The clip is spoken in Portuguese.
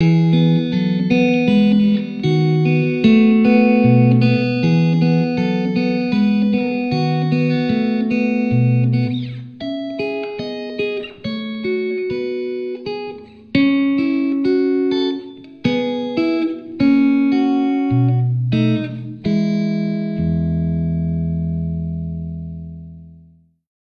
Música